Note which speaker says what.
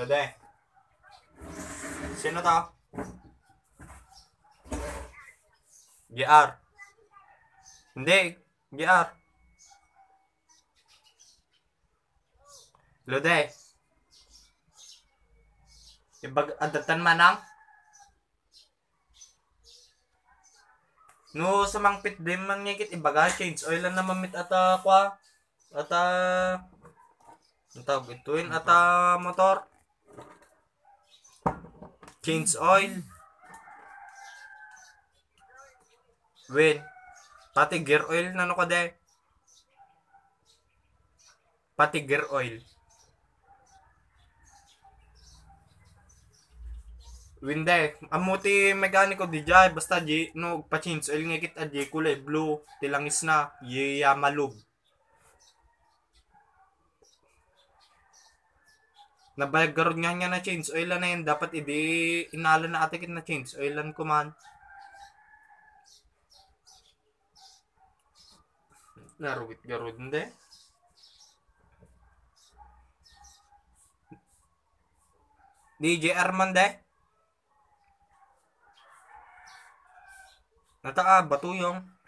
Speaker 1: Lode. Sino to? GR. Hindi. GR. Lode. Ibag adatan manang. No, sa mangpit din man ngikit ibaga change oil lang naman mit ata kwa. Ata ang tawag ituin ata motor. Change oil. Win. Pati gear oil na no ko de. Pati gear oil. Winde, amuti mekaniko di jay basta di no pa-change oil nga kit adji kulay blue tilangis na yiya malub. Nabayag garod nga nga na change oil na yun dapat idi inala na ate na change oilan ko man. Narugit garod hindi. DJ Armand eh. Nata ah, batuyong.